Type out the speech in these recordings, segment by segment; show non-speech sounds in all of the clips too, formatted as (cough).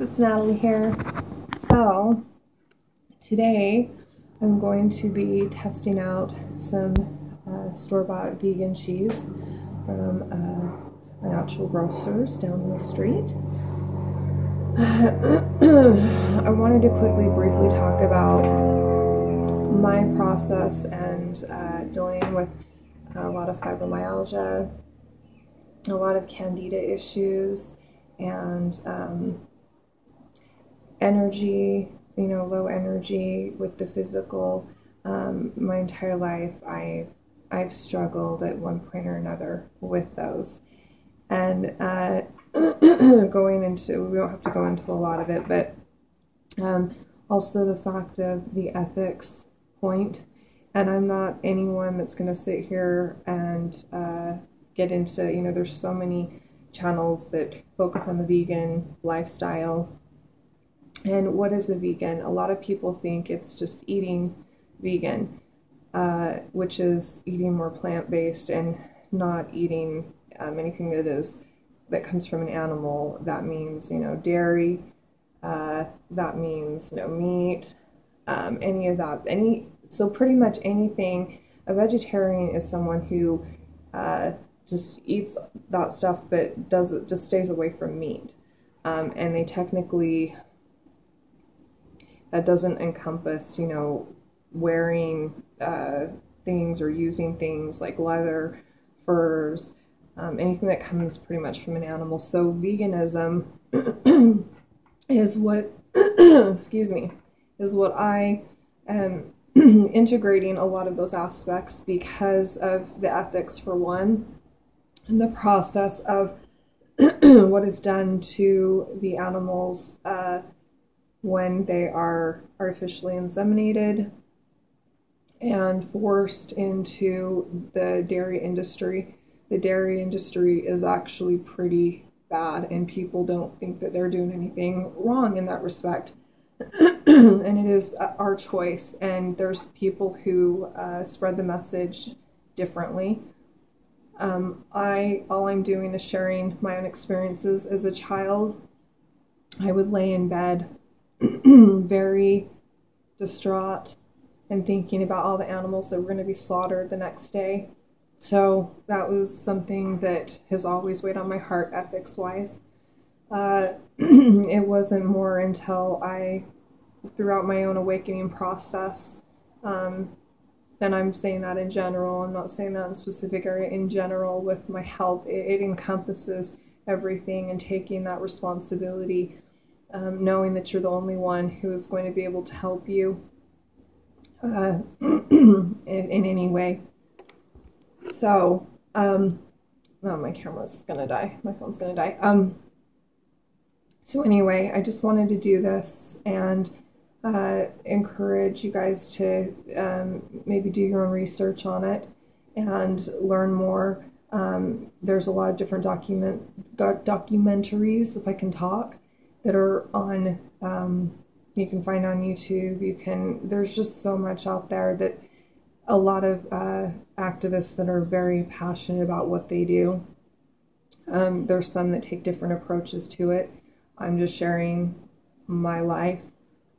it's Natalie here. So, today I'm going to be testing out some uh, store-bought vegan cheese from uh, our natural grocers down the street. (clears throat) I wanted to quickly briefly talk about my process and uh, dealing with a lot of fibromyalgia, a lot of candida issues, and um, energy, you know, low energy with the physical. Um, my entire life, I've I've struggled at one point or another with those, and uh, (clears throat) going into we don't have to go into a lot of it, but um, also the fact of the ethics point. And I'm not anyone that's going to sit here and uh, get into you know there's so many channels that focus on the vegan lifestyle. And what is a vegan? A lot of people think it's just eating vegan, uh, which is eating more plant based and not eating um, anything that is that comes from an animal. That means you know dairy. Uh, that means no meat. Um, any of that. Any so pretty much anything. A vegetarian is someone who uh, just eats that stuff but does just stays away from meat um, and they technically that doesn't encompass you know wearing uh, things or using things like leather furs um, anything that comes pretty much from an animal. So veganism (clears throat) is what (clears throat) excuse me is what i am (clears throat) integrating a lot of those aspects because of the ethics for one and the process of what is done to the animals uh, when they are artificially inseminated and forced into the dairy industry. The dairy industry is actually pretty bad, and people don't think that they're doing anything wrong in that respect. (clears throat) and it is uh, our choice, and there's people who uh, spread the message differently. Um, I all I'm doing is sharing my own experiences as a child. I would lay in bed, (clears throat) very distraught, and thinking about all the animals that were going to be slaughtered the next day. So that was something that has always weighed on my heart, ethics wise. Uh, (clears throat) it wasn't more until I, throughout my own awakening process, um, then I'm saying that in general. I'm not saying that in specific area. In general, with my health, it, it encompasses everything and taking that responsibility, um, knowing that you're the only one who is going to be able to help you uh, (clears throat) in, in any way. So, um, oh, my camera's gonna die. My phone's gonna die. Um, so anyway, I just wanted to do this and uh, encourage you guys to um, maybe do your own research on it and learn more. Um, there's a lot of different document documentaries, if I can talk, that are on. Um, you can find on YouTube. You can. There's just so much out there that a lot of uh, activists that are very passionate about what they do. Um, there's some that take different approaches to it. I'm just sharing my life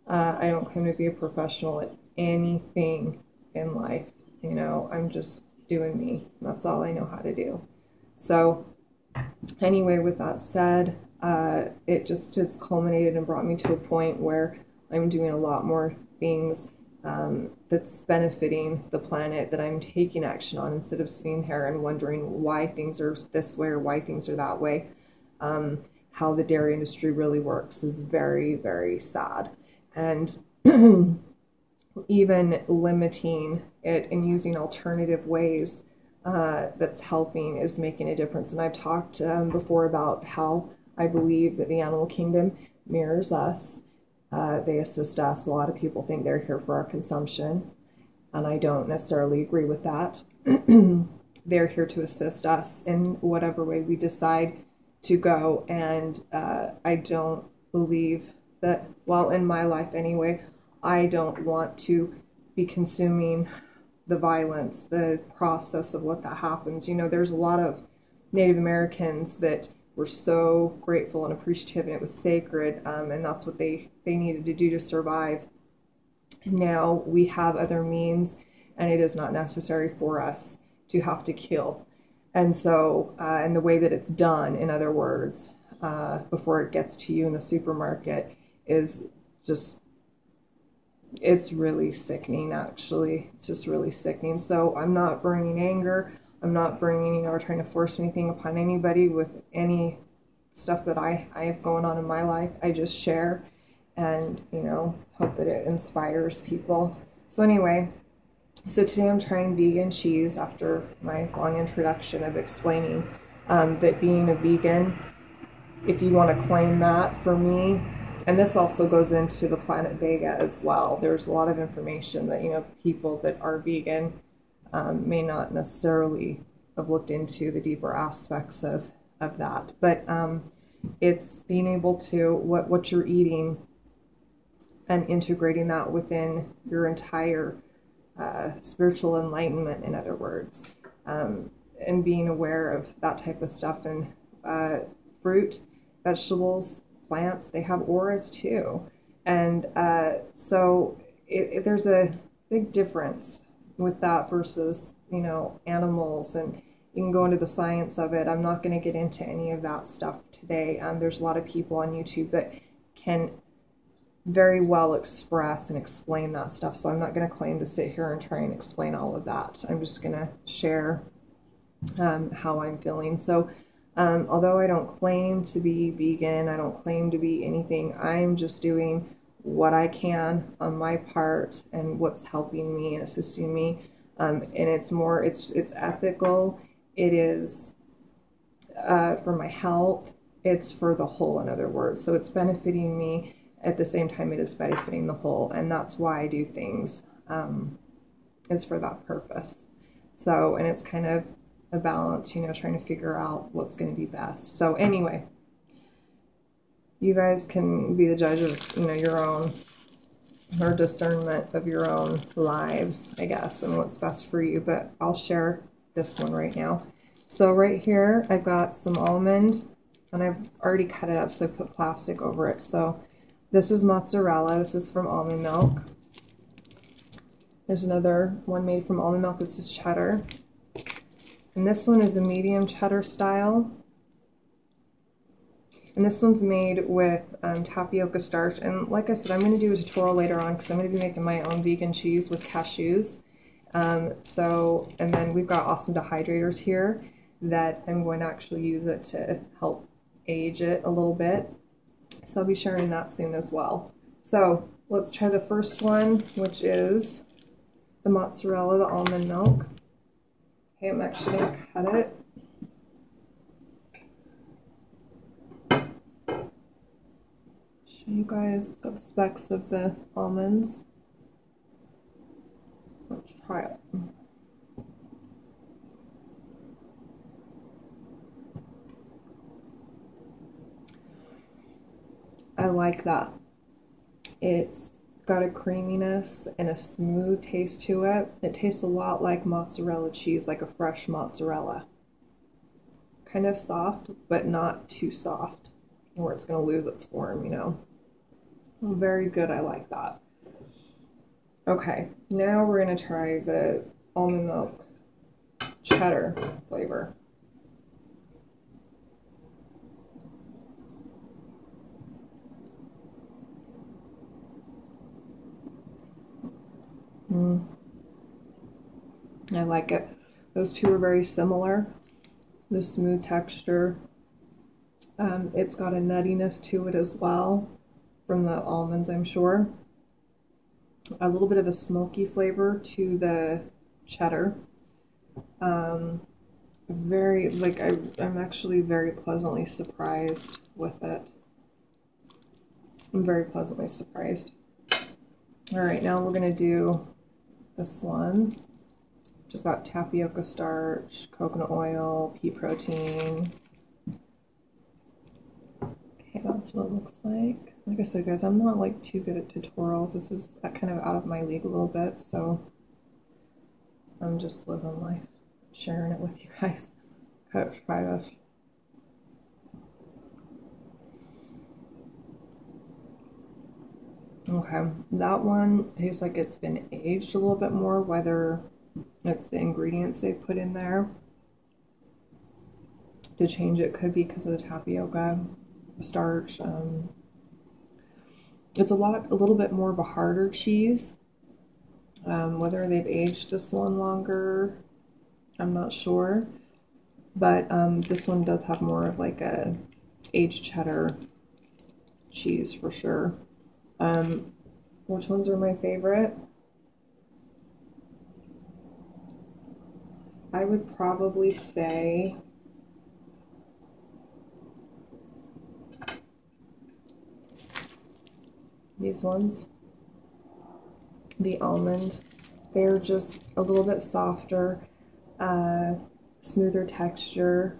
uh, I don't claim to be a professional at anything in life. You know, I'm just doing me. That's all I know how to do. So, anyway, with that said, uh, it just has culminated and brought me to a point where I'm doing a lot more things um, that's benefiting the planet that I'm taking action on instead of sitting here and wondering why things are this way or why things are that way. Um, how the dairy industry really works is very, very sad and (clears throat) even limiting it and using alternative ways uh, that's helping is making a difference. And I've talked um, before about how I believe that the animal kingdom mirrors us. Uh, they assist us. A lot of people think they're here for our consumption, and I don't necessarily agree with that. (clears throat) they're here to assist us in whatever way we decide to go, and uh, I don't believe that, well, in my life anyway, I don't want to be consuming the violence, the process of what that happens. You know, there's a lot of Native Americans that were so grateful and appreciative, and it was sacred, um, and that's what they they needed to do to survive. Now we have other means, and it is not necessary for us to have to kill. And so, uh, and the way that it's done, in other words, uh, before it gets to you in the supermarket, is just it's really sickening actually it's just really sickening so i'm not bringing anger i'm not bringing or trying to force anything upon anybody with any stuff that i i have going on in my life. I just share and you know hope that it inspires people. So anyway so today i'm trying vegan cheese after my long introduction of explaining um, that being a vegan if you want to claim that for me and this also goes into the planet vega as well. There's a lot of information that you know people that are vegan um, may not necessarily have looked into the deeper aspects of of that but um, it's being able to what what you're eating and integrating that within your entire uh, spiritual enlightenment in other words um, and being aware of that type of stuff and uh, fruit vegetables plants, they have auras too. And uh, so it, it, there's a big difference with that versus, you know, animals. And you can go into the science of it. I'm not going to get into any of that stuff today. Um, there's a lot of people on YouTube that can very well express and explain that stuff. So I'm not going to claim to sit here and try and explain all of that. I'm just going to share um, how I'm feeling. So um, although I don't claim to be vegan, I don't claim to be anything, I'm just doing what I can on my part and what's helping me and assisting me. Um, and it's more, it's it's ethical. It is uh, for my health. It's for the whole, in other words. So it's benefiting me at the same time it is benefiting the whole, and that's why I do things. Um, it's for that purpose. So, and it's kind of a balance, you know, trying to figure out what's going to be best. So anyway, you guys can be the judge of, you know, your own or discernment of your own lives, I guess, and what's best for you. But I'll share this one right now. So right here, I've got some almond, and I've already cut it up, so I put plastic over it. So this is mozzarella. This is from almond milk. There's another one made from almond milk. This is cheddar. And this one is a medium cheddar style. And this one's made with um, tapioca starch. And like I said, I'm going to do a tutorial later on because I'm going to be making my own vegan cheese with cashews. Um, so, and then we've got awesome dehydrators here that I'm going to actually use it to help age it a little bit. So I'll be sharing that soon as well. So let's try the first one, which is the mozzarella, the almond milk. Okay, I'm actually going to cut it. Show you guys, it's got the specks of the almonds. Let's try it. I like that. It's got a creaminess and a smooth taste to it. It tastes a lot like mozzarella cheese, like a fresh mozzarella. Kind of soft, but not too soft, or it's going to lose its form, you know. Very good, I like that. Okay, now we're going to try the almond milk cheddar flavor. Mm. I like it. Those two are very similar. The smooth texture. Um, it's got a nuttiness to it as well from the almonds, I'm sure. A little bit of a smoky flavor to the cheddar. Um, very, like, I, I'm actually very pleasantly surprised with it. I'm very pleasantly surprised. All right, now we're going to do this one. Just got tapioca starch, coconut oil, pea protein. Okay, that's what it looks like. Like I said, guys, I'm not like too good at tutorials. This is uh, kind of out of my league a little bit, so I'm just living life, sharing it with you guys. (laughs) Cut private. Okay, that one tastes like it's been aged a little bit more, whether it's the ingredients they've put in there to change it could be because of the tapioca, starch, um, it's a lot, a little bit more of a harder cheese. Um, whether they've aged this one longer, I'm not sure. But um, this one does have more of like a aged cheddar cheese for sure. Um, which ones are my favorite? I would probably say these ones. The almond. They're just a little bit softer, uh, smoother texture.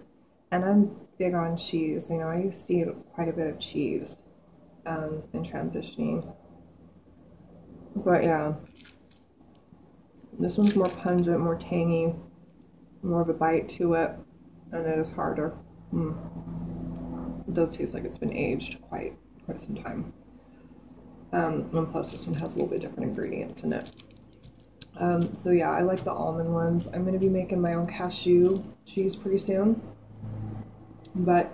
And I'm big on cheese. You know, I used to eat quite a bit of cheese um, in transitioning. But yeah, this one's more pungent, more tangy, more of a bite to it, and it is harder. Mm. It does taste like it's been aged quite quite some time. Um, and plus this one has a little bit different ingredients in it. Um, so yeah, I like the almond ones. I'm going to be making my own cashew cheese pretty soon. But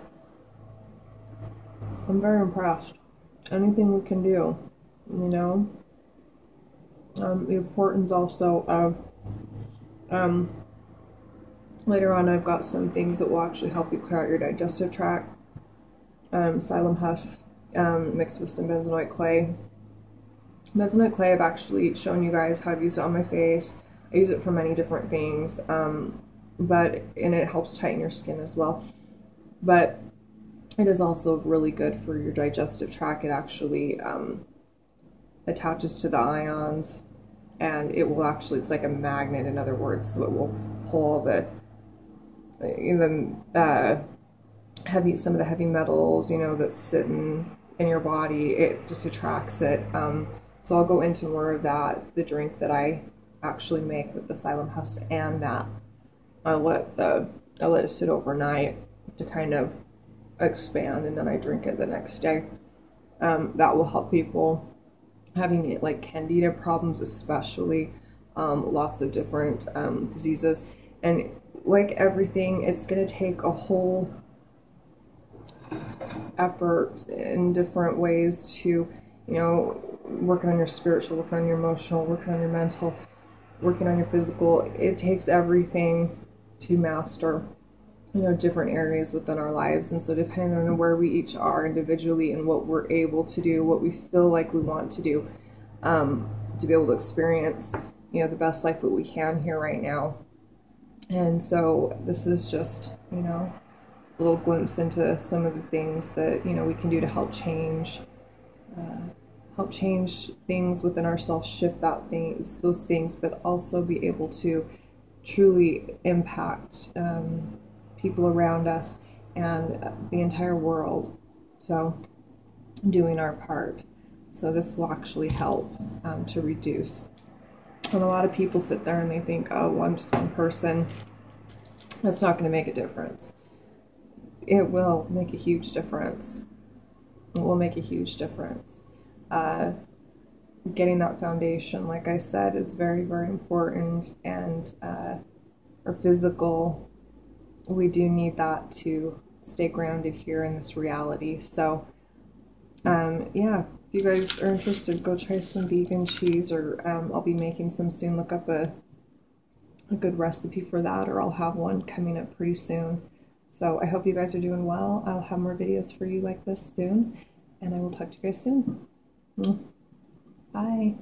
I'm very impressed. Anything we can do, you know? Um, the importance also of, um, later on I've got some things that will actually help you clear out your digestive tract. Um, psyllium husk um, mixed with some bentonite clay Bentonite clay, I've actually shown you guys how to use it on my face. I use it for many different things, um, but and it helps tighten your skin as well. But it is also really good for your digestive tract. It actually um, attaches to the ions, and it will actually it's like a magnet. In other words, so it will pull the even uh, heavy some of the heavy metals, you know, that's sitting in your body. It just attracts it. Um, so I'll go into more of that, the drink that I actually make with the psyllium husk and that. I let the I let it sit overnight to kind of expand and then I drink it the next day. Um, that will help people having like candida problems especially um, lots of different um, diseases and like everything it's going to take a whole effort in different ways to you know working on your spiritual, working on your emotional, working on your mental, working on your physical. It takes everything to master, you know, different areas within our lives. And so, depending on where we each are individually and what we're able to do, what we feel like we want to do, um, to be able to experience, you know, the best life that we can here right now. And so, this is just, you know, a little glimpse into some of the things that, you know, we can do to help change. Uh, help change things within ourselves, shift that things, those things, but also be able to truly impact um, people around us and the entire world. So, doing our part. So, this will actually help um, to reduce. And a lot of people sit there and they think, oh, well, I'm just one person. That's not going to make a difference. It will make a huge difference. It will make a huge difference uh, getting that foundation, like I said, is very, very important. And uh, our physical, we do need that to stay grounded here in this reality. So, um, yeah, if you guys are interested, go try some vegan cheese, or um, I'll be making some soon. Look up a a good recipe for that, or I'll have one coming up pretty soon. So I hope you guys are doing well. I'll have more videos for you like this soon, and I will talk to you guys soon. Bye.